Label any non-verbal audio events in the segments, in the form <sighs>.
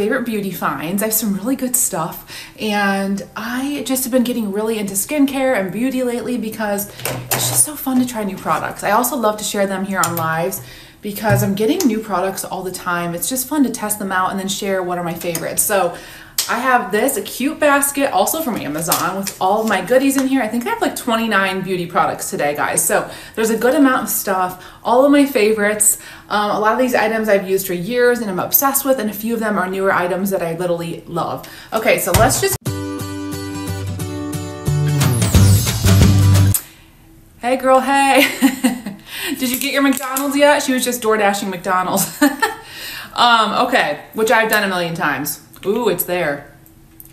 favorite beauty finds. I have some really good stuff, and I just have been getting really into skincare and beauty lately because it's just so fun to try new products. I also love to share them here on lives because I'm getting new products all the time. It's just fun to test them out and then share what are my favorites. So I have this, a cute basket, also from Amazon with all of my goodies in here. I think I have like 29 beauty products today, guys. So there's a good amount of stuff, all of my favorites. Um, a lot of these items I've used for years and I'm obsessed with, and a few of them are newer items that I literally love. Okay, so let's just Hey girl, hey. <laughs> Did you get your McDonald's yet? She was just door dashing McDonald's. <laughs> um, okay, which I've done a million times. Ooh, it's there.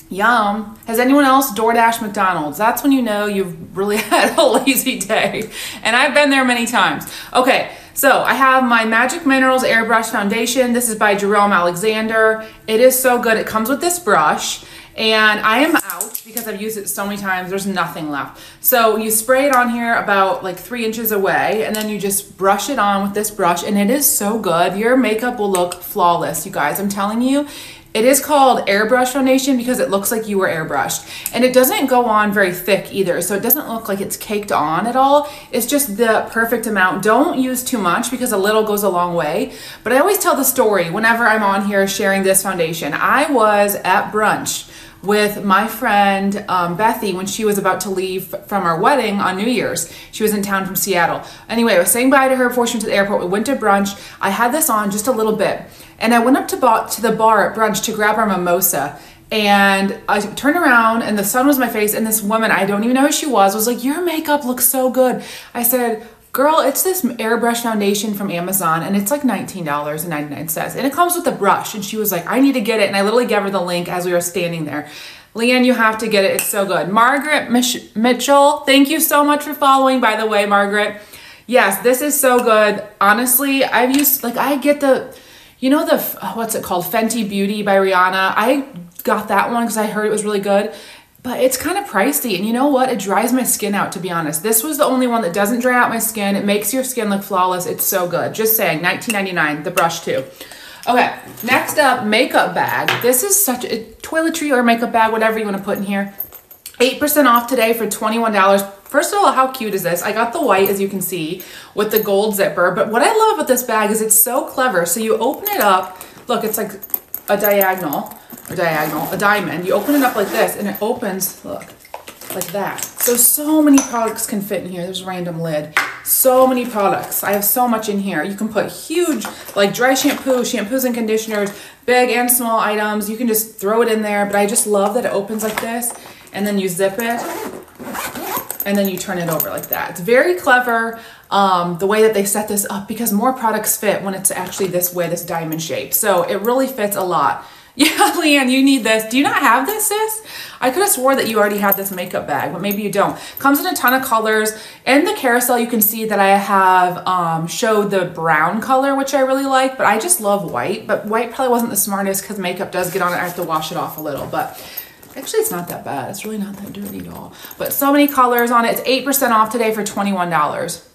Yum. Has anyone else DoorDash McDonald's? That's when you know you've really <laughs> had a lazy day. And I've been there many times. Okay, so I have my Magic Minerals Airbrush Foundation. This is by Jerome Alexander. It is so good. It comes with this brush and I am out because I've used it so many times. There's nothing left. So you spray it on here about like three inches away and then you just brush it on with this brush and it is so good. Your makeup will look flawless, you guys. I'm telling you, it is called airbrush foundation because it looks like you were airbrushed. And it doesn't go on very thick either, so it doesn't look like it's caked on at all. It's just the perfect amount. Don't use too much because a little goes a long way. But I always tell the story whenever I'm on here sharing this foundation. I was at brunch with my friend um, Bethy when she was about to leave from our wedding on New Year's. She was in town from Seattle. Anyway, I was saying bye to her before she went to the airport. We went to brunch. I had this on just a little bit. And I went up to, ba- to the bar at brunch to grab our mimosa. And I turned around and the sun was my face. And this woman, I don't even know who she was, was like, Your makeup looks so good. I said, Girl, it's this airbrush foundation from Amazon and it's like $19.99. And it comes with a brush. And she was like, I need to get it. And I literally gave her the link as we were standing there. Leanne, you have to get it. It's so good. Margaret Mich- Mitchell, thank you so much for following, by the way, Margaret. Yes, this is so good. Honestly, I've used, like, I get the you know the what's it called fenty beauty by rihanna i got that one because i heard it was really good but it's kind of pricey and you know what? It dries my skin out to be honest. This was the only one that doesn't dry out my skin. It makes your skin look flawless. It's so good. Just saying 19.99 the brush too. Okay next up makeup bag. This is such a toiletry or makeup bag whatever you want to put in here. 8% off today for $21 First of all, how cute is this? I got the white, as you can see, with the gold zipper. But what I love about this bag is it's so clever. So you open it up. Look, it's like a diagonal, diagonal, a diamond. You open it up like this, and it opens, look, like that. So, so many products can fit in here. There's a random lid. So many products. I have so much in here. You can put huge, like dry shampoo, shampoos and conditioners, big and small items. You can just throw it in there. But I just love that it opens like this, and then you zip it and then you turn it over like that. It's very clever um, the way that they set this up because more products fit when it's actually this way, this diamond shape. So it really fits a lot. <laughs> Yeah, Leanne, you need this. Do you not have this, sis? I could have swore that you already had this makeup bag, but maybe you don't. Comes in a ton of colors. In the carousel, you can see that I have um, showed the brown color, which I really like, but I just love white. But white probably wasn't the smartest because makeup does get on it. I have to wash it off a little, but Actually, it's not that bad. It's really not that dirty at all. But so many colors on it. It's 8% off today for $21.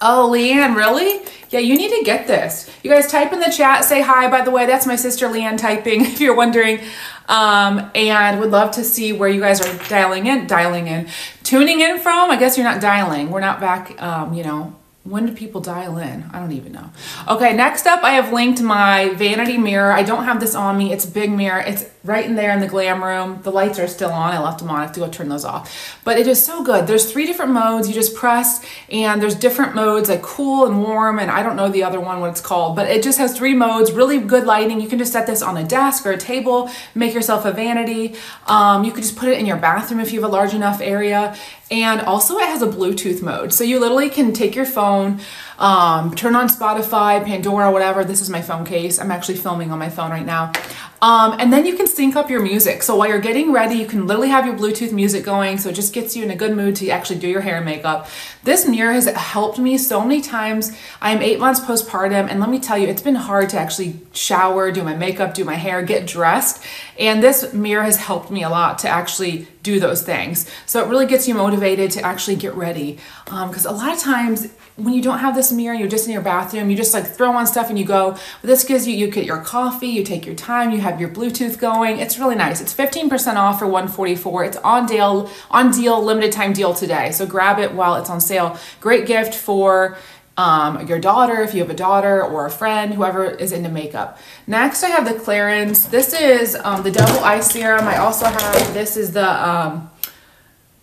Oh, Leanne, really? Yeah, you need to get this. You guys type in the chat, say hi, by the way. That's my sister Leanne typing, <laughs> if you're wondering. Um, and would love to see where you guys are dialing in, dialing in, tuning in from. I guess you're not dialing. We're not back, um, you know, when do people dial in? I don't even know. Okay, next up, I have linked my vanity mirror. I don't have this on me. It's big mirror. It's right in there in the glam room. The lights are still on. I left them on. I have to go turn those off. But it is so good. There's three different modes. You just press, and there's different modes like cool and warm, and I don't know the other one what it's called, but it just has three modes. Really good lighting. You can just set this on a desk or a table, make yourself a vanity. Um, you could just put it in your bathroom if you have a large enough area. And also, it has a Bluetooth mode. So you literally can take your phone, um, turn on Spotify, Pandora, whatever. This is my phone case. I'm actually filming on my phone right now. Um, and then you can sync up your music. So while you're getting ready, you can literally have your Bluetooth music going. So it just gets you in a good mood to actually do your hair and makeup. This mirror has helped me so many times. I am eight months postpartum. And let me tell you, it's been hard to actually shower, do my makeup, do my hair, get dressed. And this mirror has helped me a lot to actually do those things. So it really gets you motivated to actually get ready. Because um, a lot of times when you don't have this mirror, you're just in your bathroom, you just like throw on stuff and you go. But this gives you, you get your coffee, you take your time, you have your Bluetooth going. It's really nice. It's 15% off for 144. It's on deal, on deal, limited time deal today. So grab it while it's on sale. Great gift for um, your daughter, if you have a daughter or a friend, whoever is into makeup. Next, I have the Clarins. This is um, the Double Eye Serum. I also have, this is the um,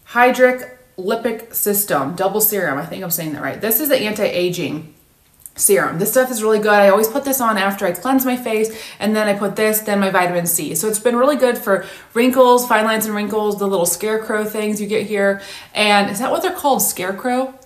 Hydric Lipic System Double Serum. I think I'm saying that right. This is the anti-aging serum. This stuff is really good. I always put this on after I cleanse my face and then I put this, then my vitamin C. So it's been really good for wrinkles, fine lines and wrinkles, the little scarecrow things you get here. And is that what they're called? Scarecrow?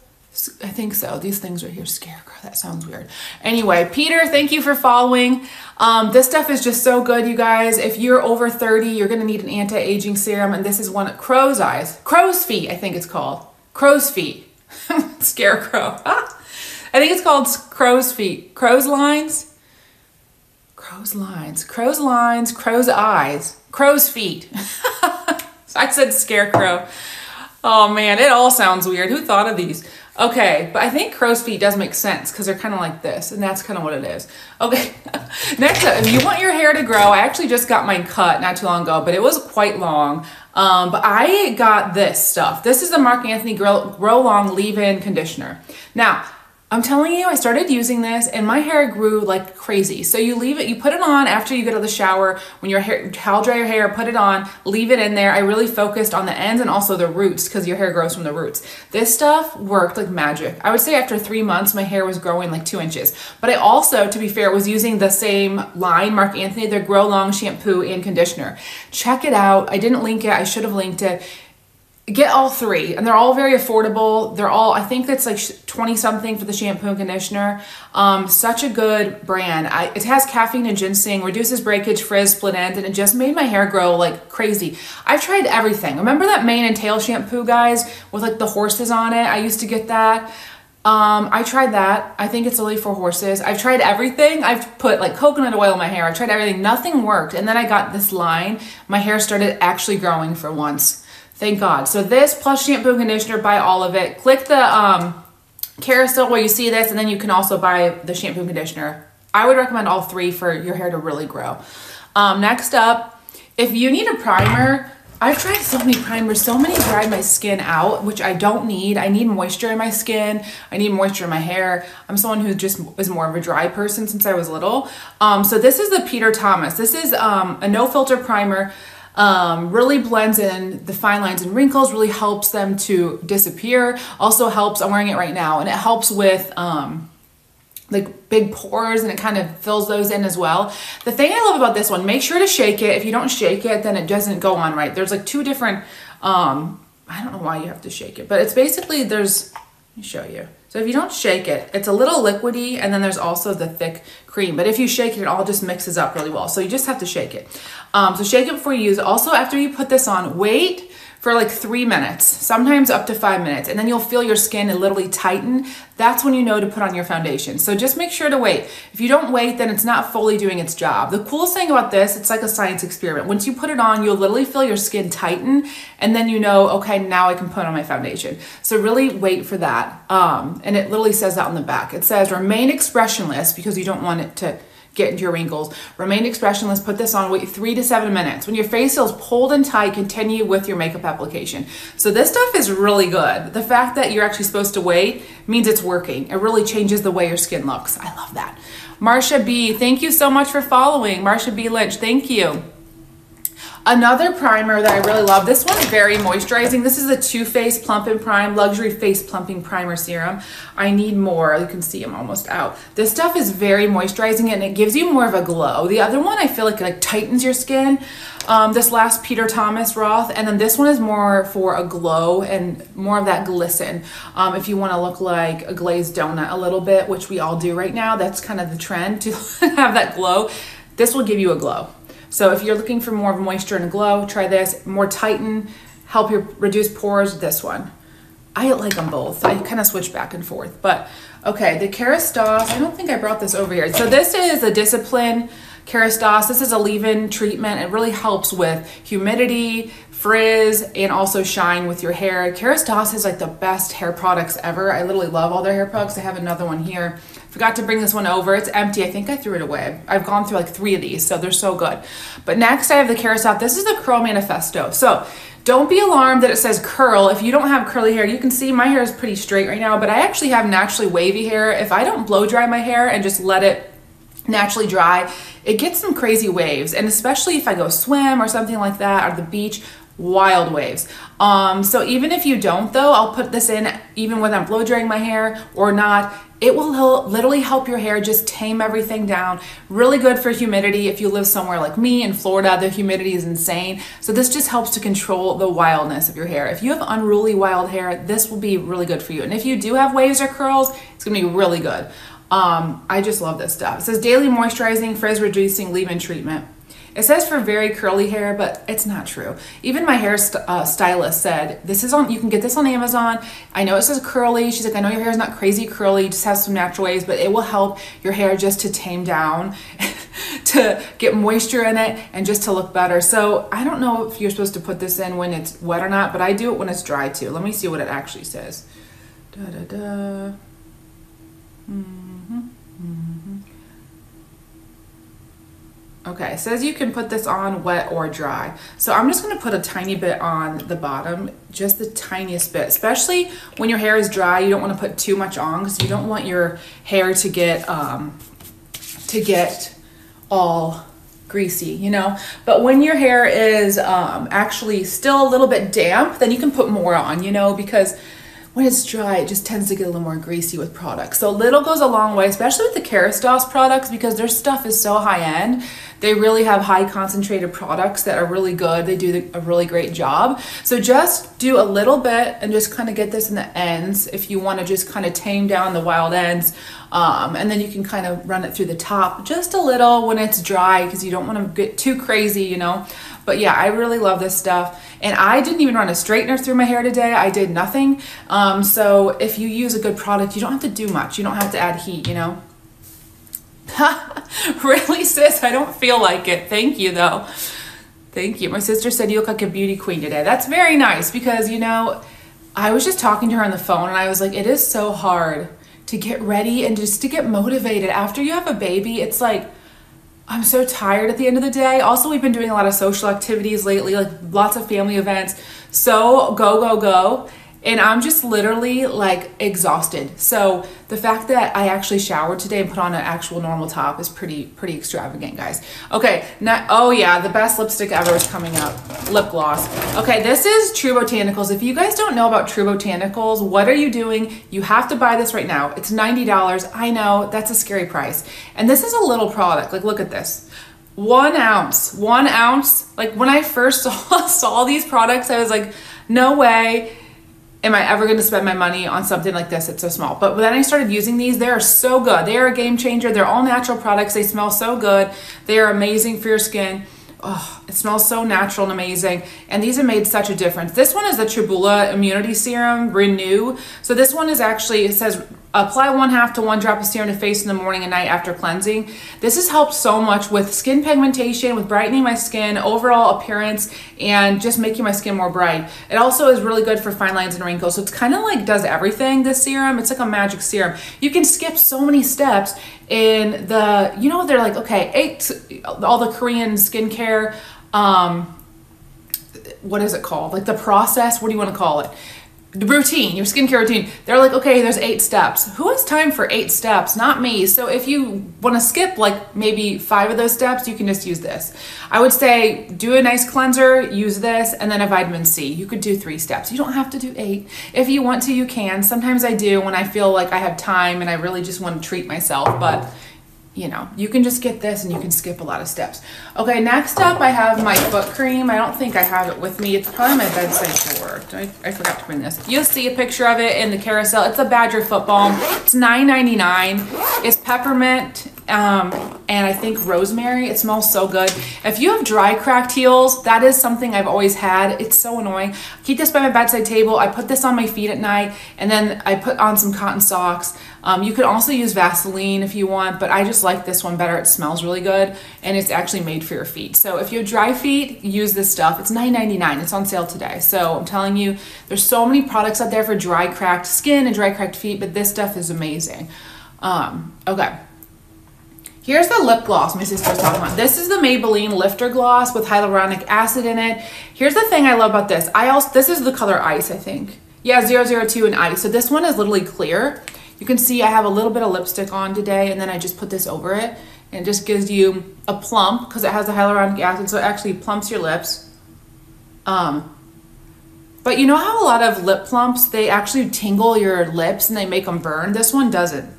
I think so. These things right here, scarecrow. That sounds weird. Anyway, Peter, thank you for following. Um, this stuff is just so good, you guys. If you're over 30, you're going to need an anti-aging serum, and this is one crow's eyes. Crow's feet, I think it's called. Crow's feet. <laughs> scarecrow. <laughs> I think it's called crow's feet. Crow's lines? Crow's lines. Crow's lines. Crow's eyes. Crow's feet. <laughs> I said scarecrow. Oh man, it all sounds weird. Who thought of these? Okay, but I think crow's feet does make sense because they're kind of like this, and that's kind of what it is. Okay, <laughs> next up, if you want your hair to grow, I actually just got mine cut not too long ago, but it was quite long. Um, but I got this stuff. This is the Marc Anthony Grow, Grow Long Leave-In Conditioner. Now, I'm telling you, I started using this and my hair grew like crazy. So you leave it, you put it on after you get out of the shower, when your hair, towel dry your hair, put it on, leave it in there. I really focused on the ends and also the roots because your hair grows from the roots. This stuff worked like magic. I would say after three months, my hair was growing like two inches. But I also, to be fair, was using the same line, Marc Anthony, their Grow Long shampoo and conditioner. Check it out. I didn't link it. I should have linked it get all three and they're all very affordable they're all i think it's like 20 something for the shampoo and conditioner um, such a good brand I, it has caffeine and ginseng reduces breakage frizz split end and it just made my hair grow like crazy i've tried everything remember that mane and tail shampoo guys with like the horses on it i used to get that um, I tried that. I think it's only for horses. I've tried everything. I've put like coconut oil in my hair. I tried everything. Nothing worked. And then I got this line. My hair started actually growing for once. Thank God. So this plus shampoo and conditioner, buy all of it. Click the um, carousel where you see this, and then you can also buy the shampoo and conditioner. I would recommend all three for your hair to really grow. Um, next up, if you need a primer, I've tried so many primers, so many dry my skin out, which I don't need. I need moisture in my skin. I need moisture in my hair. I'm someone who just is more of a dry person since I was little. Um, so this is the Peter Thomas. This is um, a no filter primer. Um, really blends in the fine lines and wrinkles, really helps them to disappear. Also helps, I'm wearing it right now, and it helps with um, like big pores and it kind of fills those in as well. The thing I love about this one, make sure to shake it. If you don't shake it, then it doesn't go on right. There's like two different, um, I don't know why you have to shake it, but it's basically, there's, let me show you. So if you don't shake it, it's a little liquidy and then there's also the thick cream. But if you shake it, it all just mixes up really well. So you just have to shake it. Um, so shake it before you use it. Also, after you put this on, wait for like three minutes, sometimes up to five minutes, and then you'll feel your skin and literally tighten. That's when you know to put on your foundation. So just make sure to wait. If you don't wait, then it's not fully doing its job. The coolest thing about this, it's like a science experiment. Once you put it on, you'll literally feel your skin tighten, and then you know, okay, now I can put on my foundation. So really wait for that. Um, and it literally says that on the back. It says remain expressionless because you don't want it to get into your wrinkles. Remain expressionless, put this on, wait three to seven minutes. When your face feels pulled and tight, continue with your makeup application. So this stuff is really good. The fact that you're actually supposed to wait means it's working. It really changes the way your skin looks. I love that. Marsha B, thank you so much for following. Marsha B Lynch, thank you. Another primer that I really love, this one's very moisturizing. This is the Too Faced Plump and Prime Luxury Face Plumping Primer Serum. I need more. You can see I'm almost out. This stuff is very moisturizing and it gives you more of a glow. The other one I feel like it like tightens your skin. Um, this last Peter Thomas Roth, and then this one is more for a glow and more of that glisten. Um, if you want to look like a glazed donut a little bit, which we all do right now, that's kind of the trend to <laughs> have that glow. This will give you a glow. So if you're looking for more of moisture and glow, try this. More tighten, help you reduce pores, this one. I like them both. I kind of switch back and forth. But okay, the Kerastase, I don't think I brought this over here. So this is a Discipline Kerastase. This is a leave-in treatment. It really helps with humidity, frizz, and also shine with your hair. Kerastase is like the best hair products ever. I literally love all their hair products. I have another one here. Forgot to bring this one over. It's empty. I think I threw it away. I've gone through like three of these, so they're so good. But next I have the Kerastase. This is the Curl Manifesto. So don't be alarmed that it says curl. If you don't have curly hair, you can see my hair is pretty straight right now, but I actually have naturally wavy hair. If I don't blow dry my hair and just let it naturally dry, it gets some crazy waves. And especially if I go swim or something like that or the beach, wild waves. Um, so even if you don't though, I'll put this in even when I'm blow drying my hair or not. It will literally help your hair just tame everything down. Really good for humidity. If you live somewhere like me in Florida, the humidity is insane. So this just helps to control the wildness of your hair. If you have unruly wild hair, this will be really good for you. And if you do have waves or curls, it's gonna be really good. Um, I just love this stuff. It says daily moisturizing, frizz reducing leave-in treatment. It says for very curly hair, but it's not true. Even my hair st uh, stylist said, this is on, you can get this on Amazon. I know it says curly. She's like, I know your hair is not crazy curly, just have some natural waves, but it will help your hair just to tame down, <laughs> to get moisture in it, and just to look better. So I don't know if you're supposed to put this in when it's wet or not, but I do it when it's dry too. Let me see what it actually says. Da da da. Mm -hmm. Mm -hmm. Okay, it says you can put this on wet or dry. So I'm just gonna put a tiny bit on the bottom, just the tiniest bit, especially when your hair is dry, you don't wanna put too much on because you don't want your hair to get, um, to get all greasy, you know? But when your hair is um, actually still a little bit damp, then you can put more on, you know, because when it's dry, it just tends to get a little more greasy with products. So a little goes a long way, especially with the Kerastase products because their stuff is so high end. They really have high concentrated products that are really good. They do a really great job. So just do a little bit and just kind of get this in the ends if you want to just kind of tame down the wild ends. Um, and then you can kind of run it through the top just a little when it's dry because you don't want to get too crazy, you know. But yeah, I really love this stuff. And I didn't even run a straightener through my hair today. I did nothing. Um, so if you use a good product, you don't have to do much. You don't have to add heat, you know. <laughs> really, sis? I don't feel like it. Thank you, though. Thank you. My sister said you look like a beauty queen today. That's very nice because, you know, I was just talking to her on the phone and I was like, it is so hard to get ready and just to get motivated. After you have a baby, it's like, I'm so tired at the end of the day. Also, we've been doing a lot of social activities lately, like lots of family events. So go, go, go and I'm just literally like exhausted. So the fact that I actually showered today and put on an actual normal top is pretty pretty extravagant, guys. Okay, now oh yeah, the best lipstick ever is coming up. Lip gloss. Okay, this is True Botanicals. If you guys don't know about True Botanicals, what are you doing? You have to buy this right now. It's $90. I know, that's a scary price. And this is a little product. Like look at this one ounce one ounce like when i first <laughs> saw, saw these products i was like no way am I ever going to spend my money on something like this? It's so small. But then I started using these. They are so good. They are a game changer. They're all natural products. They smell so good. They are amazing for your skin. Oh, it smells so natural and amazing. And these have made such a difference. This one is the Tribula Immunity Serum Renew. So this one is actually, it says apply one half to one drop of serum to face in the morning and night after cleansing. This has helped so much with skin pigmentation, with brightening my skin, overall appearance, and just making my skin more bright. It also is really good for fine lines and wrinkles. So it's kind of like does everything, this serum. It's like a magic serum. You can skip so many steps in the, you know, they're like, okay, eight, all the Korean skincare, um, what is it called? Like the process, what do you want to call it? Routine, your skincare routine. They're like, okay, there's eight steps. Who has time for eight steps? Not me. So if you want to skip like maybe five of those steps, you can just use this. I would say do a nice cleanser, use this, and then a vitamin C. You could do three steps. You don't have to do eight. If you want to, you can. Sometimes I do when I feel like I have time and I really just want to treat myself, but you know, you can just get this and you can skip a lot of steps. Okay, next up I have my foot cream. I don't think I have it with me. It's probably my bedside drawer. I, I forgot to bring this. You'll see a picture of it in the carousel. It's a Badger foot balm. It's $9.99. It's peppermint um, and I think rosemary. It smells so good. If you have dry cracked heels, that is something I've always had. It's so annoying. keep this by my bedside table. I put this on my feet at night and then I put on some cotton socks. Um, you could also use Vaseline if you want, but I just like this one better. It smells really good and it's actually made for your feet. So if you have dry feet, use this stuff. It's $9.99. It's on sale today. So I'm telling you, there's so many products out there for dry cracked skin and dry cracked feet, but this stuff is amazing. Um, okay. Here's the lip gloss my sister was talking about. This is the Maybelline Lifter Gloss with hyaluronic acid in it. Here's the thing I love about this. I also This is the color Ice, I think. Yeah, 002 and Ice. So this one is literally clear. You can see I have a little bit of lipstick on today and then I just put this over it. And it just gives you a plump because it has the hyaluronic acid. So it actually plumps your lips. Um, but you know how a lot of lip plumps, they actually tingle your lips and they make them burn? This one doesn't,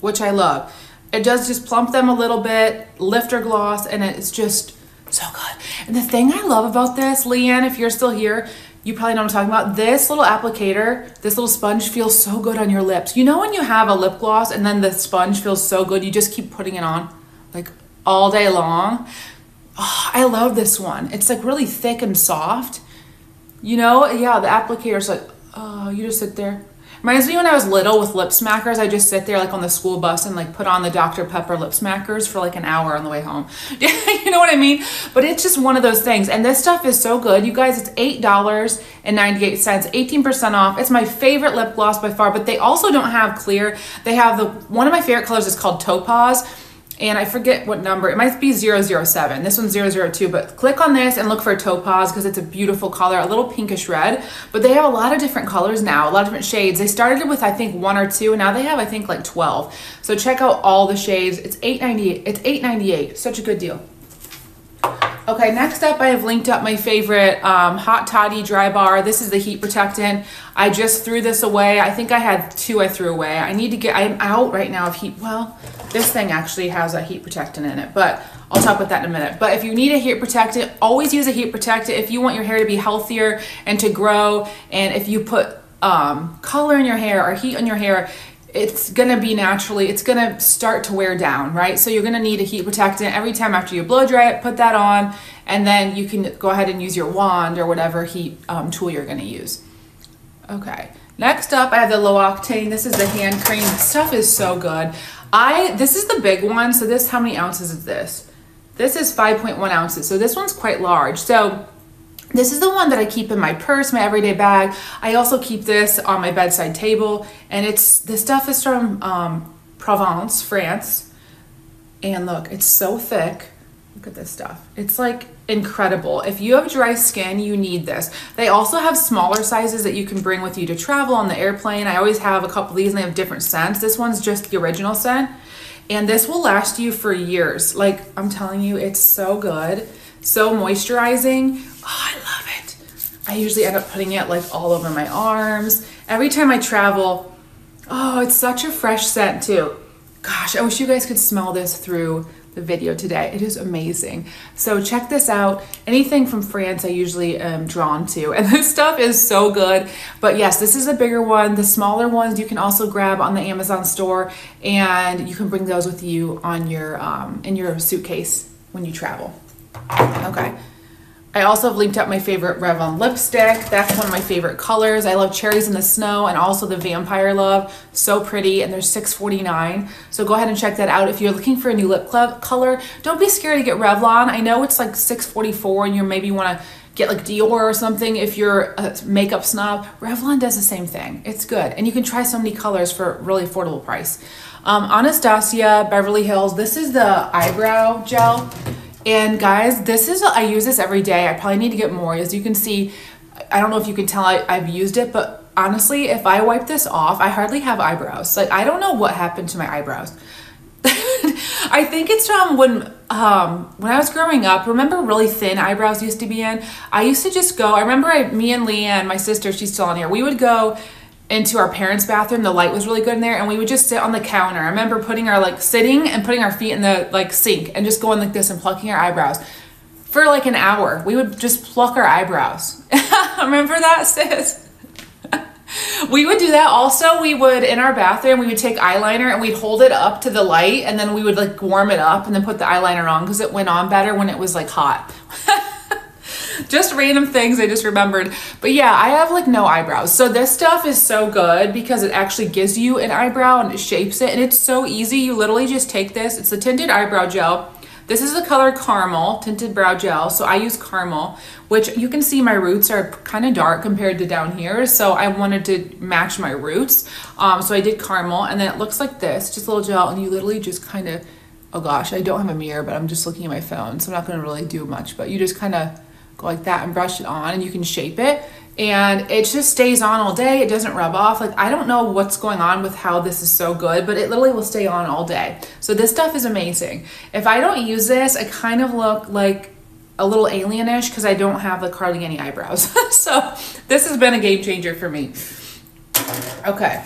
which I love. It does just plump them a little bit, lifter gloss, and it's just so good. And the thing I love about this, Leanne, if you're still here, you probably know what I'm talking about. This little applicator, this little sponge feels so good on your lips. You know when you have a lip gloss and then the sponge feels so good, you just keep putting it on like all day long. Oh, I love this one. It's like really thick and soft. You know, yeah, the applicator's like, oh, you just sit there Reminds me when I was little with lip smackers, I just sit there like on the school bus and like put on the Dr. Pepper lip smackers for like an hour on the way home. <laughs> you know what I mean? But it's just one of those things. And this stuff is so good. You guys, it's $8.98, 18% off. It's my favorite lip gloss by far, but they also don't have clear. They have the, one of my favorite colors is called Topaz and I forget what number, it might be 007. This one's 002, but click on this and look for topaz because it's a beautiful color, a little pinkish red. But they have a lot of different colors now, a lot of different shades. They started with, I think, one or two, and now they have, I think, like 12. So check out all the shades. It's $8.98. It's $8.98. Such a good deal. Okay, next up I have linked up my favorite um, Hot Toddy Drybar. This is the heat protectant. I just threw this away. I think I had two I threw away. I need to get, I'm out right now of heat. Well, this thing actually has a heat protectant in it, but I'll talk about that in a minute. But if you need a heat protectant, always use a heat protectant if you want your hair to be healthier and to grow. And if you put um, color in your hair or heat on your hair, it's gonna be naturally, it's gonna start to wear down, right? So you're gonna need a heat protectant every time after you blow dry it, put that on, and then you can go ahead and use your wand or whatever heat um, tool you're gonna use. Okay, next up I have the L'Occitane. This is the hand cream. This stuff is so good. I, this is the big one. So this, how many ounces is this? This is 5.1 ounces. So this one's quite large. So this is the one that I keep in my purse, my everyday bag. I also keep this on my bedside table, and it's this stuff is from um, Provence, France. And look, it's so thick. Look at this stuff. It's like incredible. If you have dry skin, you need this. They also have smaller sizes that you can bring with you to travel on the airplane. I always have a couple of these and they have different scents. This one's just the original scent. And this will last you for years. Like I'm telling you, it's so good. So moisturizing. Oh, I love it. I usually end up putting it like all over my arms. Every time I travel, oh, it's such a fresh scent too. Gosh, I wish you guys could smell this through the video today. It is amazing. So check this out. Anything from France I usually am drawn to. <laughs> And this stuff is so good. But yes, this is a bigger one. The smaller ones you can also grab on the Amazon store and you can bring those with you on your um, in your suitcase when you travel. Okay. I also have linked up my favorite Revlon lipstick. That's one of my favorite colors. I love Cherries in the Snow and also the Vampire Love. So pretty and they're $6.49. So go ahead and check that out. If you're looking for a new lip color, don't be scared to get Revlon. I know it's like $6.44 and you maybe want to get like Dior or something if you're a makeup snob. Revlon does the same thing. It's good. And you can try so many colors for a really affordable price. Um, Anastasia Beverly Hills. This is the eyebrow gel. And guys, this is, I use this every day. I probably need to get more. As you can see, I don't know if you can tell I, I've used it, but honestly, if I wipe this off, I hardly have eyebrows. Like, I don't know what happened to my eyebrows. <laughs> I think it's from when um, when I was growing up. Remember, really thin eyebrows used to be in. I used to just go. I remember I, me and Leanne, my sister, she's still on here. We would go into our parents' bathroom. The light was really good in there, and we would just sit on the counter. I remember putting our like sitting and putting our feet in the like sink and just going like this and plucking our eyebrows for like an hour. We would just pluck our eyebrows. <laughs> remember that, sis? <laughs> we would do that also we would in our bathroom we would take eyeliner and we'd hold it up to the light and then we would like warm it up and then put the eyeliner on because it went on better when it was like hot <laughs> just random things I just remembered. But yeah, I have like no eyebrows. So this stuff is so good because it actually gives you an eyebrow and it shapes it. And it's so easy. You literally just take this. It's the tinted eyebrow gel. This is the color caramel tinted brow gel. So I use caramel, which you can see my roots are kind of dark compared to down here. So I wanted to match my roots. Um, so I did caramel and then it looks like this, just a little gel. And you literally just kind of, oh gosh, I don't have a mirror, but I'm just looking at my phone. So I'm not going to really do much, but you just kind of go like that and brush it on and you can shape it. And it just stays on all day. It doesn't rub off. Like i don't know what's going on with how this is so good but it literally will stay on all day. So this stuff is amazing. If i don't use this i kind of look like a little alienish because i don't have like hardly any eyebrows. <laughs> So this has been a game changer for me. Okay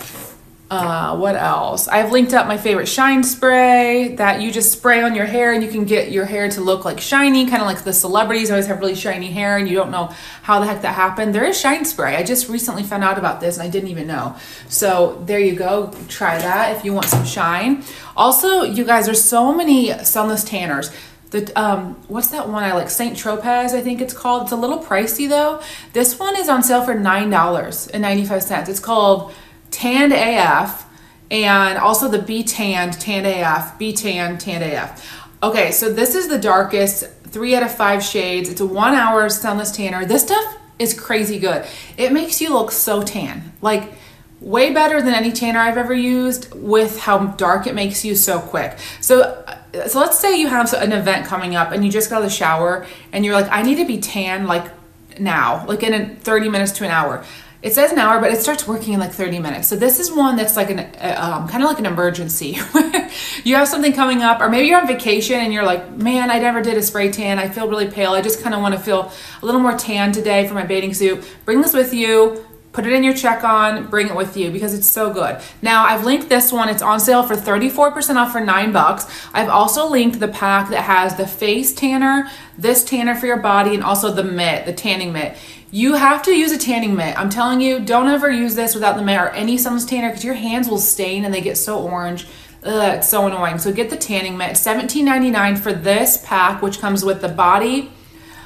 uh, what else? I've linked up my favorite shine spray that you just spray on your hair and you can get your hair to look like shiny, kind of like the celebrities always have really shiny hair and you don't know how the heck that happened. There is shine spray. I just recently found out about this and I didn't even know. So there you go. Try that if you want some shine. Also, you guys, there's so many sunless tanners. The um, what's that one I like? Saint Tropez, I think it's called. It's a little pricey though. This one is on sale for nine dollars and ninety five cents. It's called Tanned AF, and also the B Tanned, Tanned AF, B Tan, Tanned AF. Okay, so this is the darkest, three out of five shades. It's a one hour sunless tanner. This stuff is crazy good. It makes you look so tan. Like, way better than any tanner I've ever used with how dark it makes you so quick. So uh, so let's say you have an event coming up and you just got out of the shower and you're like I need to be tan like now, like in 30 minutes to an hour. It says an hour, but it starts working in like 30 minutes. So this is one that's like an um, kind of like an emergency <laughs> where you have something coming up, or maybe you're on vacation and you're like, man, I never did a spray tan. I feel really pale. I just kind of want to feel a little more tan today for my bathing suit. Bring this with you. Put it in your check on, bring it with you because it's so good. Now I've linked this one. It's on sale for 34% off for nine bucks. I've also linked the pack that has the face tanner, this tanner for your body, and also the mitt, the tanning mitt. You have to use a tanning mitt. I'm telling you, don't ever use this without the mitt or any sunless tanner because your hands will stain and they get so orange. Ugh, it's so annoying. So get the tanning mitt. $17.99 for this pack, which comes with the body,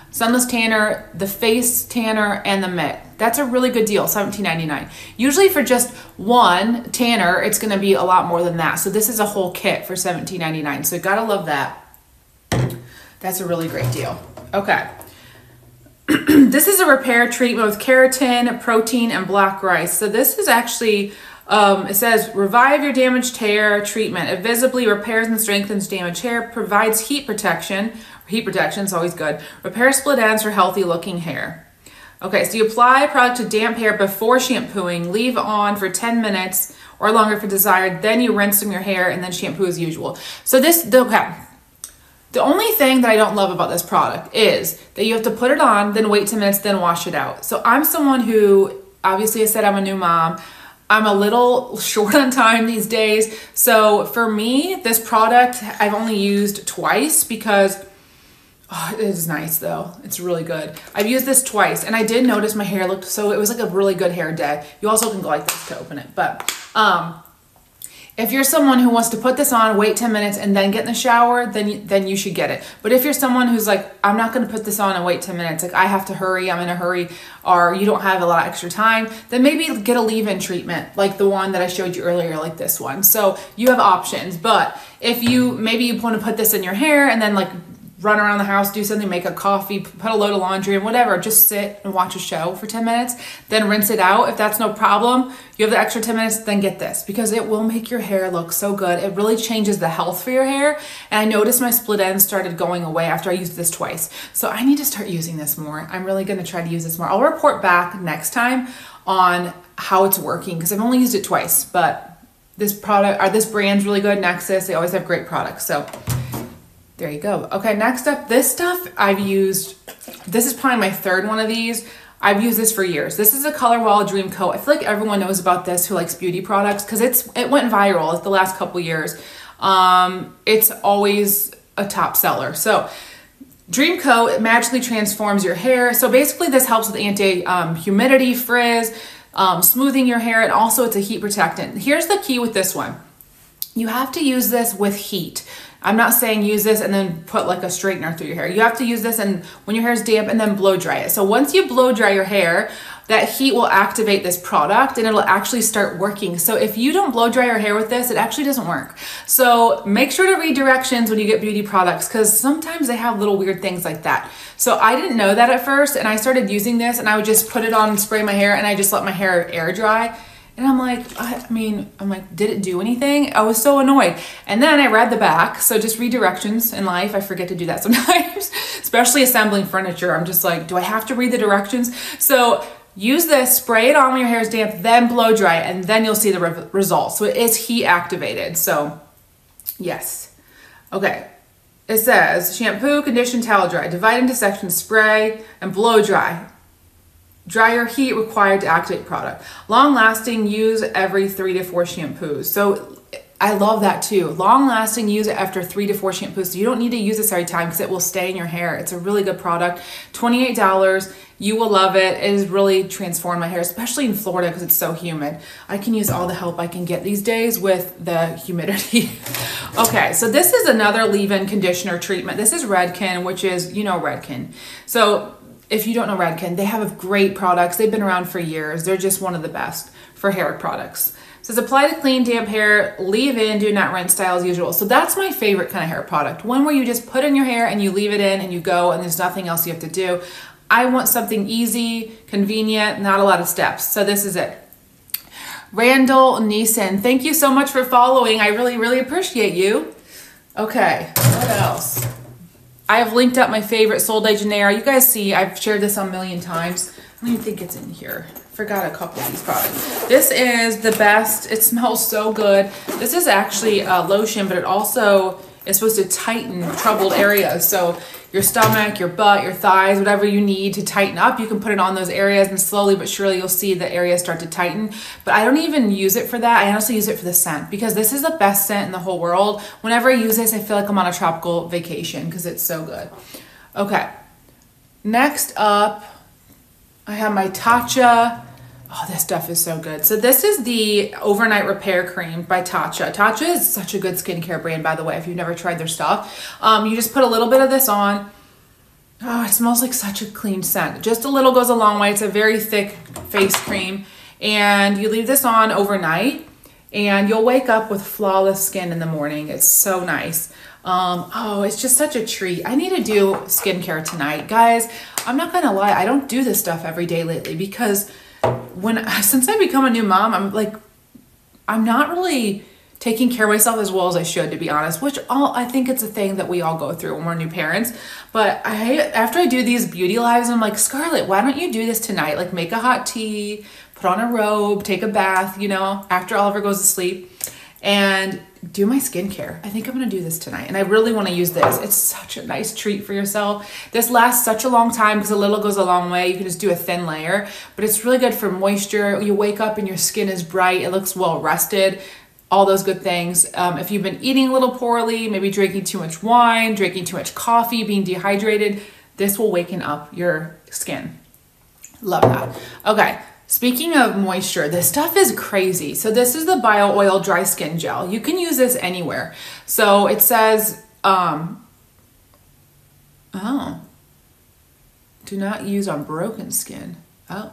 sunless tanner, the face tanner, and the mitt. That's a really good deal, $17.99. Usually for just one tanner, it's gonna be a lot more than that. So this is a whole kit for $17.99. So you gotta love that. That's a really great deal. Okay. <clears throat> this is a repair treatment with keratin, protein, and black rice. So this is actually, um, it says, revive your damaged hair treatment. It visibly repairs and strengthens damaged hair, provides heat protection. Heat protection is always good. Repair split ends for healthy looking hair. Okay, so you apply product to damp hair before shampooing, leave on for 10 minutes or longer if desired, then you rinse from your hair and then shampoo as usual. So this, okay, the only thing that I don't love about this product is that you have to put it on, then wait 10 minutes, then wash it out. So I'm someone who, obviously I said I'm a new mom. I'm a little <laughs> short on time these days. So for me, this product I've only used twice because oh, it is nice though. It's really good. I've used this twice and I did notice my hair looked so, it was like a really good hair day. You also can go like this to open it. But um, if you're someone who wants to put this on, wait 10 minutes and then get in the shower, then you, then you should get it. But if you're someone who's like, I'm not going to put this on and wait 10 minutes, like I have to hurry, I'm in a hurry, or you don't have a lot of extra time, then maybe get a leave-in treatment like the one that I showed you earlier, like this one. So you have options. But if you, maybe you want to put this in your hair and then like run around the house, do something, make a coffee, put a load of laundry and whatever, just sit and watch a show for 10 minutes, then rinse it out. If that's no problem, you have the extra 10 minutes, then get this because it will make your hair look so good. It really changes the health for your hair. And I noticed my split ends started going away after I used this twice. So I need to start using this more. I'm really gonna try to use this more. I'll report back next time on how it's working because I've only used it twice, but this product or this brand's really good, Nexxus. They always have great products. So there you go. Okay, next up, this stuff I've used, this is probably my third one of these. I've used this for years. This is a Color Wow Dream Coat. I feel like everyone knows about this who likes beauty products because it's it went viral the last couple years. Um, it's always a top seller. So Dream Coat magically transforms your hair. So basically this helps with anti-humidity, um, frizz, um, smoothing your hair, and also it's a heat protectant. Here's the key with this one. You have to use this with heat. I'm not saying use this and then put like a straightener through your hair. You have to use this and when your hair is damp and then blow dry it. So once you blow dry your hair, that heat will activate this product and it'll actually start working. So if you don't blow dry your hair with this, it actually doesn't work. So make sure to read directions when you get beauty products because sometimes they have little weird things like that. So I didn't know that at first and I started using this and I would just put it on and spray my hair and I just let my hair air dry and I'm like, I mean, I'm like, did it do anything? I was so annoyed. And then I read the back. So just read directions in life. I forget to do that <laughs> sometimes, especially assembling furniture. I'm just like, do I have to read the directions? So use this, spray it on when your hair is damp, then blow dry, and then you'll see the re results. So it is heat activated. So yes. Okay. It says shampoo, condition, towel dry, divide into sections, spray, and blow dry. Dryer heat required to activate product. Long lasting, use every three to four shampoos. So I love that too. Long lasting, use it after three to four shampoos. So you don't need to use this every time because it will stay in your hair. It's a really good product. $28. You will love it. It has really transformed my hair, especially in Florida because it's so humid. I can use all the help I can get these days with the humidity. <laughs> okay, so this is another leave-in conditioner treatment. This is Redken, which is, you know Redken. So if you don't know Redken, they have great products. They've been around for years. They're just one of the best for hair products. It says apply to clean, damp hair, leave in, do not rinse style as usual. So that's my favorite kind of hair product. One where you just put in your hair and you leave it in and you go and there's nothing else you have to do. I want something easy, convenient, not a lot of steps. So this is it. Randall Neeson, thank you so much for following. I really, really appreciate you. Okay, what else? I have linked up my favorite Sol de Janeiro. You guys see, I've shared this a million times. I think it's in here. Forgot a couple of these products. This is the best. It smells so good. This is actually a lotion, but it also is supposed to tighten troubled areas. So your stomach, your butt, your thighs, whatever you need to tighten up, you can put it on those areas and slowly but surely you'll see the areas start to tighten. But I don't even use it for that. I honestly use it for the scent because this is the best scent in the whole world. Whenever I use this, I feel like I'm on a tropical vacation because it's so good. Okay. Next up, I have my Tatcha Oh, this stuff is so good. So this is the Overnight Repair Cream by Tatcha. Tatcha is such a good skincare brand, by the way, if you've never tried their stuff. Um, you just put a little bit of this on. Oh, it smells like such a clean scent. Just a little goes a long way. It's a very thick face cream. And you leave this on overnight and you'll wake up with flawless skin in the morning. It's so nice. Um, oh, it's just such a treat. I need to do skincare tonight. Guys, I'm not gonna lie, I don't do this stuff every day lately because when <laughs> since I become a new mom, I'm like I'm not really taking care of myself as well as I should, to be honest. Which all I think it's a thing that we all go through when we're new parents. But I after I do these beauty lives, I'm like Scarlett, why don't you do this tonight? Like make a hot tea, put on a robe, take a bath, you know, after Oliver goes to sleep, and do my skincare. I think I'm gonna do this tonight and I really wanna use this. It's such a nice treat for yourself. This lasts such a long time because a little goes a long way. You can just do a thin layer, but it's really good for moisture. You wake up and your skin is bright, it looks well rested, all those good things. Um, if you've been eating a little poorly, maybe drinking too much wine, drinking too much coffee, being dehydrated, this will waken up your skin. Love that. Okay, Speaking of moisture, this stuff is crazy. So this is the Bio Oil Dry Skin Gel. You can use this anywhere. So it says, um, oh, do not use on broken skin. Oh,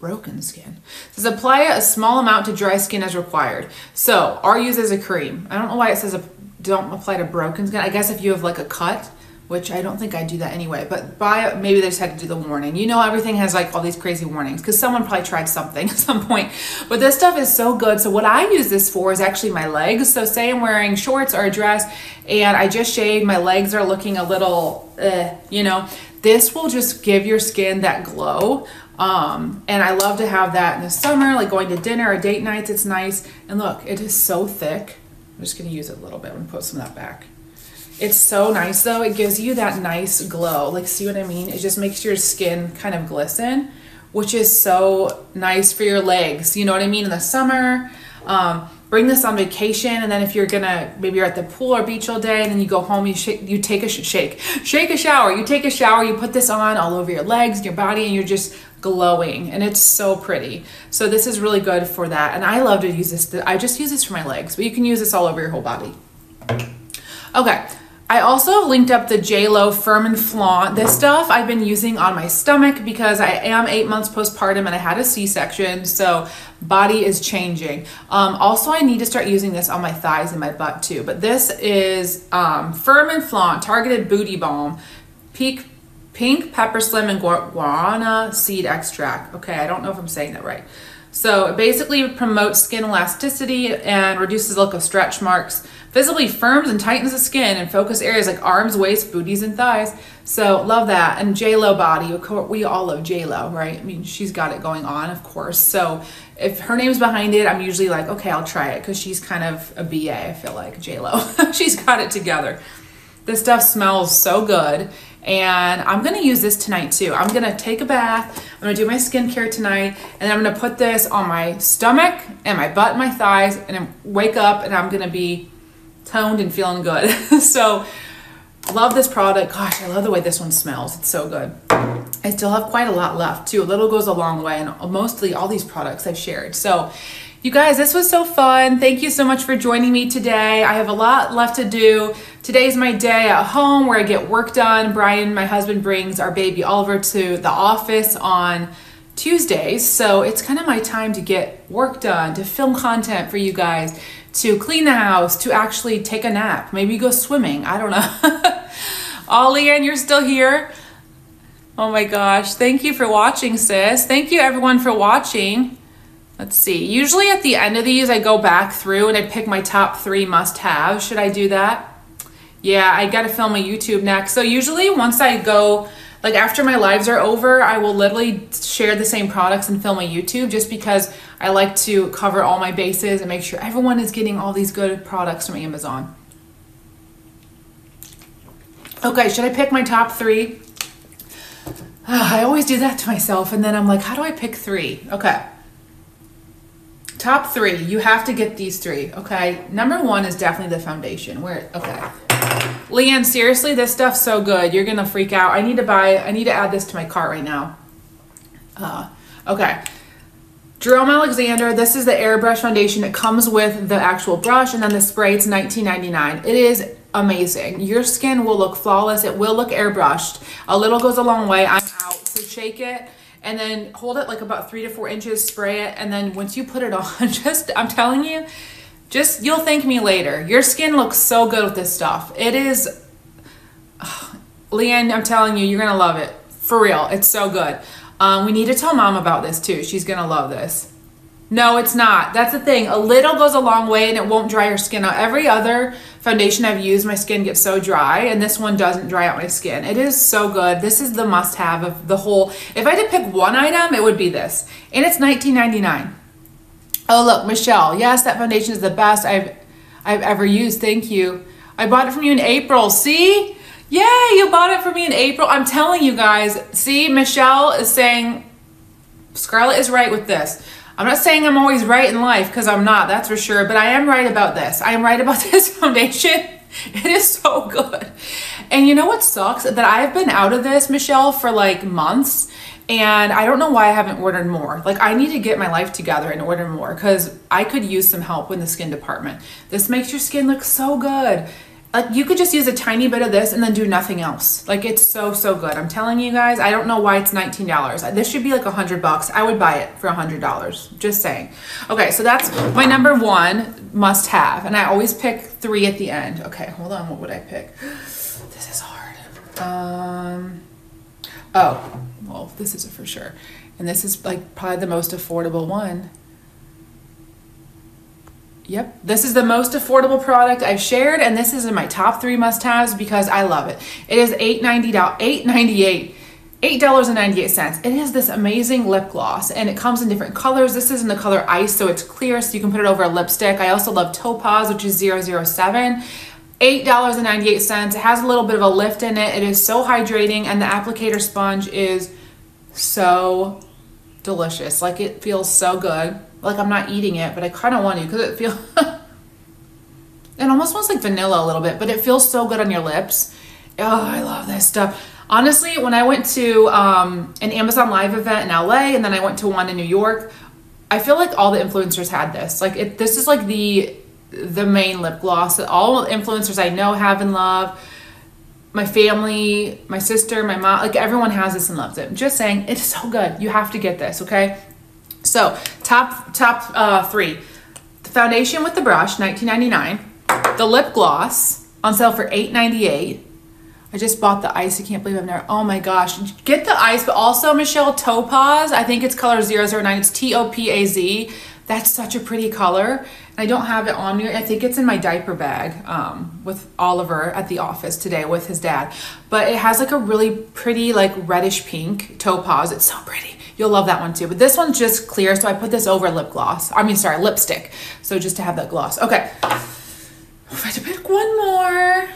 broken skin. It says apply a small amount to dry skin as required. So, or use as a cream. I don't know why it says a, don't apply to broken skin. I guess if you have like a cut, which I don't think I do that anyway. But by maybe they just had to do the warning. You know, everything has like all these crazy warnings because someone probably tried something <laughs> at some point. But this stuff is so good. So what I use this for is actually my legs. So say I'm wearing shorts or a dress and I just shaved, my legs are looking a little, uh, you know, this will just give your skin that glow. Um, and I love to have that in the summer, like going to dinner or date nights. It's nice. And look, it is so thick. I'm just gonna use it a little bit and put some of that back. It's so nice though. It gives you that nice glow. Like, see what I mean? It just makes your skin kind of glisten, which is so nice for your legs. You know what I mean? In the summer. Um, bring this on vacation and then if you're gonna maybe you're at the pool or beach all day and then you go home you shake you take a sh- shake shake a shower you take a shower you put this on all over your legs your body and you're just glowing and it's so pretty so this is really good for that and i love to use this i just use this for my legs but you can use this all over your whole body okay I also linked up the JLo Firm and Flaunt. This stuff I've been using on my stomach because I am eight months postpartum and I had a C-section, so body is changing. Um, also, I need to start using this on my thighs and my butt too. But this is um, Firm and Flaunt Targeted Booty Balm, Peak, Pink Pepper Slim and Guarana Seed Extract. Okay, I don't know if I'm saying that right. So it basically promotes skin elasticity and reduces look of stretch marks visibly firms and tightens the skin in focus areas like arms, waist, booties, and thighs. So love that. And J Lo body, we all love J Lo, right? I mean, she's got it going on, of course. So if her name's behind it, I'm usually like, okay, I'll try it because she's kind of a BA. I feel like J Lo. <laughs> she's got it together. This stuff smells so good. And I'm gonna use this tonight too. I'm gonna take a bath, I'm gonna do my skincare tonight, and I'm gonna put this on my stomach and my butt and my thighs, and wake up and I'm gonna be toned and feeling good. <laughs> so love this product. Gosh, I love the way this one smells. It's so good. I still have quite a lot left too. A little goes a long way and mostly all these products I've shared. So you guys, this was so fun. Thank you so much for joining me today. I have a lot left to do. Today's my day at home where I get work done. Brian, my husband, brings our baby Oliver to the office on Tuesdays. So it's kind of my time to get work done, to film content for you guys, to clean the house, to actually take a nap, maybe go swimming. I don't know. <laughs> Ollie, and you're still here. Oh my gosh. Thank you for watching, sis. Thank you everyone for watching. Let's see. Usually at the end of these, I go back through and I pick my top three must have. Should I do that? Yeah, I got to film a YouTube next. So usually once I go like after my lives are over, I will literally share the same products and film a YouTube just because I like to cover all my bases and make sure everyone is getting all these good products from Amazon. Okay, should I pick my top three? Ah, I always do that to myself and then I'm like, how do I pick three? Okay. Top three, you have to get these three, okay? Number one is definitely the foundation. Where, okay. Leanne, seriously, this stuff's so good. You're gonna freak out. I need to buy, I need to add this to my cart right now. Uh, okay. Jerome Alexander, this is the airbrush foundation. It comes with the actual brush and then the spray, it's $19.99. It is amazing. Your skin will look flawless. It will look airbrushed. A little goes a long way. I'm out. So shake it and then hold it like about three to four inches, spray it. And then once you put it <laughs> on, just, I'm telling you, just you'll thank me later. Your skin looks so good with this stuff. It is, oh, <sighs> Leanne, I'm telling you, you're gonna love it. For real, it's so good. Um, we need to tell mom about this too. She's gonna love this. No, it's not. That's the thing. A little goes a long way and it won't dry your skin out. Every other foundation I've used, my skin gets so dry, and this one doesn't dry out my skin. It is so good. This is the must have of the whole. If I had to pick one item, it would be this. And it's $19.99. Oh, look, Michelle. Yes, that foundation is the best I've I've ever used. Thank you. I bought it from you in April. See? Yay, you bought it for me in April. I'm telling you guys. See, Michelle is saying Scarlett is right with this. I'm not saying I'm always right in life because I'm not, that's for sure, but I am right about this. I am right about <laughs> this foundation. <laughs> It is so good. And you know what sucks? That I've been out of this, Michelle, for like months and I don't know why I haven't ordered more. Like I need to get my life together and order more because I could use some help in the skin department. This makes your skin look so good. Like you could just use a tiny bit of this and then do nothing else. Like it's so, so good. I'm telling you guys, I don't know why it's $19. This should be like a hundred bucks. I would buy it for a hundred dollars. Just saying. Okay, so that's my number one must have. And I always pick three at the end. Okay, hold on. What would I pick? This is hard. Um, oh, well, this is a for sure. And this is like probably the most affordable one. Yep, this is the most affordable product I've shared, and this is in my top three must-haves because I love it. It is $8.90, $8.98, $8.98. It is this amazing lip gloss, and it comes in different colors. This is in the color Ice, so it's clear, so you can put it over a lipstick. I also love Topaz, which is 007. $8.98. It has a little bit of a lift in it. It is so hydrating, and the applicator sponge is so delicious. Like it feels so good. Like I'm not eating it, but I kind of want to because it feels. <laughs> it almost smells like vanilla a little bit, but it feels so good on your lips. Oh, I love this stuff. Honestly, when I went to um, an Amazon Live event in LA and then I went to one in New York, I feel like all the influencers had this. Like it, this is like the the main lip gloss that all influencers I know have and love. My family, my sister, my mom, like everyone has this and loves it. I'm just saying, it's so good. You have to get this, okay? So top top uh, three: the foundation with the brush, 19.99. The lip gloss on sale for 8.98. I just bought the ice. I can't believe I've never. Oh my gosh. Get the ice, but also Michelle Topaz. I think it's color 009. It's T O P A Z. That's such a pretty color. I don't have it on me. I think it's in my diaper bag um, with Oliver at the office today with his dad. But it has like a really pretty, like reddish pink topaz. It's so pretty. You'll love that one too. But this one's just clear, so I put this over lip gloss. I mean, sorry, lipstick. So just to have that gloss. Okay. If I had to pick one more.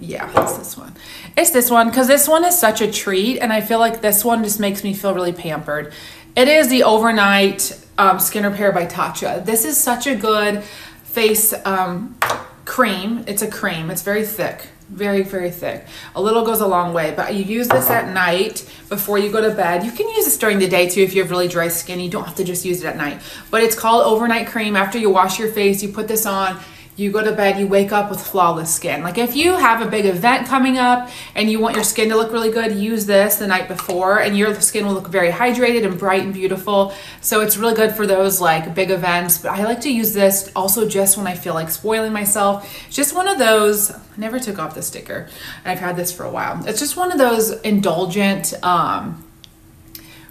yeah, it's this one. It's this one because this one is such a treat, and I feel like this one just makes me feel really pampered. It is the Overnight um, Skin Repair by Tatcha. This is such a good face um, cream. It's a cream. It's very thick. Very, very thick. A little goes a long way, but you use this at night before you go to bed. You can use this during the day too if you have really dry skin. You don't have to just use it at night. But it's called Overnight Cream. After you wash your face, you put this on you go to bed, you wake up with flawless skin. Like if you have a big event coming up and you want your skin to look really good, use this the night before and your skin will look very hydrated and bright and beautiful. So it's really good for those like big events. But I like to use this also just when I feel like spoiling myself. It's just one of those, I never took off the sticker and I've had this for a while. It's just one of those indulgent, um,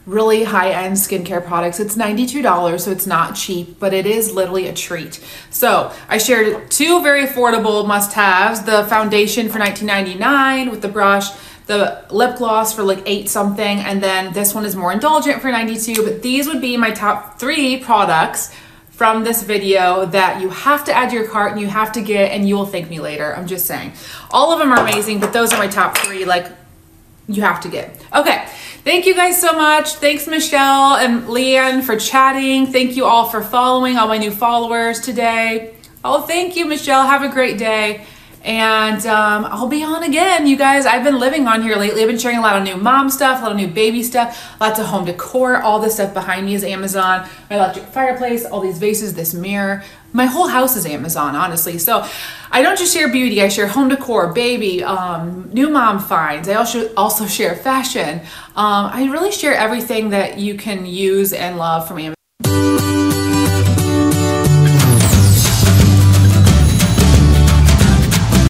really high-end skincare products. It's $92, so it's not cheap, but it is literally a treat. So I shared two very affordable must-haves, the foundation for $19.99 with the brush, the lip gloss for like eight something, and then this one is more indulgent for 92, but these would be my top three products from this video that you have to add to your cart and you have to get and you will thank me later. I'm just saying. All of them are amazing, but those are my top three. Like you have to get. Okay, thank you guys so much. Thanks Michelle and Leanne for chatting. Thank you all for following, all my new followers today. Oh, thank you, Michelle. Have a great day. And um, I'll be on again, you guys. I've been living on here lately. I've been sharing a lot of new mom stuff, a lot of new baby stuff, lots of home decor. All this stuff behind me is Amazon. My electric fireplace, all these vases, this mirror. My whole house is Amazon, honestly. So I don't just share beauty. I share home decor, baby, um, new mom finds. I also also share fashion. Um, I really share everything that you can use and love from Amazon.